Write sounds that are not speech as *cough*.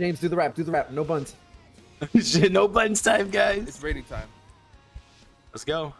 James, do the rap. Do the rap. No buns. *laughs* Shit, no buns time, guys. It's raiding time. Let's go.